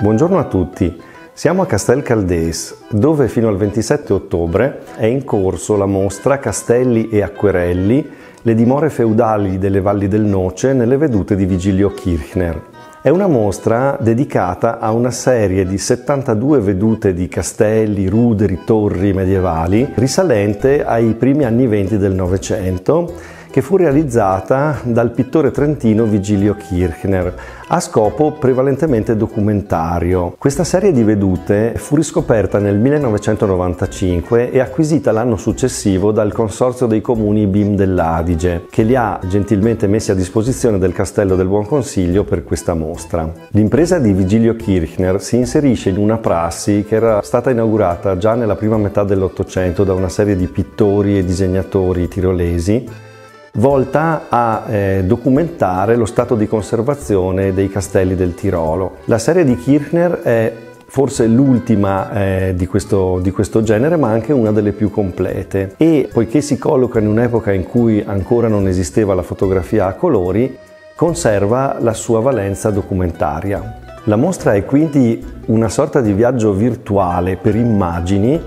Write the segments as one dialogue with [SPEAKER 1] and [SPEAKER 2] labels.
[SPEAKER 1] Buongiorno a tutti, siamo a Castel Caldés, dove fino al 27 ottobre è in corso la mostra Castelli e Acquerelli, le dimore feudali delle valli del Noce nelle vedute di Vigilio Kirchner. È una mostra dedicata a una serie di 72 vedute di castelli, ruderi, torri medievali, risalente ai primi anni 20 del Novecento che fu realizzata dal pittore trentino Vigilio Kirchner a scopo prevalentemente documentario. Questa serie di vedute fu riscoperta nel 1995 e acquisita l'anno successivo dal Consorzio dei Comuni BIM dell'Adige, che li ha gentilmente messi a disposizione del Castello del Buon Consiglio per questa mostra. L'impresa di Vigilio Kirchner si inserisce in una prassi che era stata inaugurata già nella prima metà dell'Ottocento da una serie di pittori e disegnatori tirolesi volta a eh, documentare lo stato di conservazione dei castelli del Tirolo. La serie di Kirchner è forse l'ultima eh, di, questo, di, questo, genere, ma anche una delle più complete. E poiché si colloca in un'epoca in cui ancora non esisteva la fotografia a colori, conserva la sua valenza documentaria. La mostra è quindi una sorta di viaggio virtuale per immagini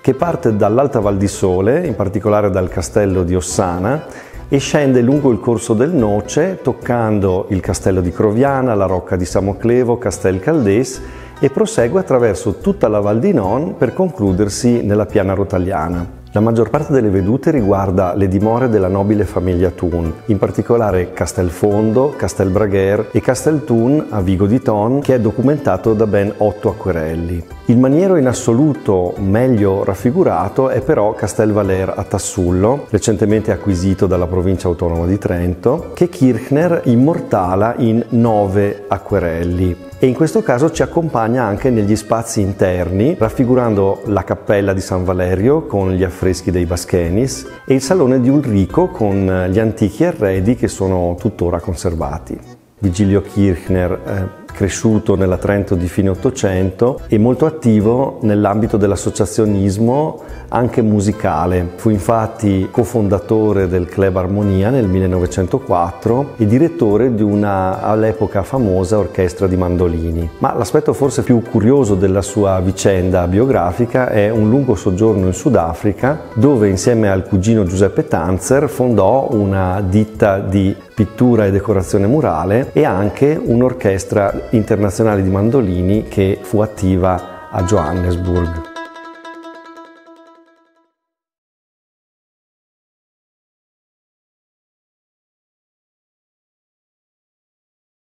[SPEAKER 1] che parte dall'Alta Val di Sole, in particolare dal castello di Ossana, e scende lungo il corso del Noce, toccando il castello di Croviana, la rocca di Samoclevo, Castel Caldés e prosegue attraverso tutta la Val di Non per concludersi nella piana rotagliana. La maggior parte delle vedute riguarda le dimore della nobile famiglia Thun, in particolare Castelfondo, Castelbragher e Castelthun a Vigo di Ton, che è documentato da ben otto acquerelli. Il maniero in assoluto meglio raffigurato è però Castelvaler a Tassullo, recentemente acquisito dalla provincia autonoma di Trento, che Kirchner immortala in nove acquerelli e in questo caso ci accompagna anche negli spazi interni, raffigurando la cappella di San Valerio con gli affreschi dei Baschenis e il salone di Ulrico con gli antichi arredi che sono tuttora conservati. Vigilio Kirchner eh, cresciuto nella Trento di fine Ottocento e molto attivo nell'ambito dell'associazionismo anche musicale. Fu infatti cofondatore del Club Armonia nel 1904 e direttore di una all'epoca famosa orchestra di mandolini. Ma l'aspetto forse più curioso della sua vicenda biografica è un lungo soggiorno in Sudafrica dove insieme al cugino Giuseppe Tanzer fondò una ditta di pittura e decorazione murale e anche un'orchestra internazionale di mandolini che fu attiva a Johannesburg.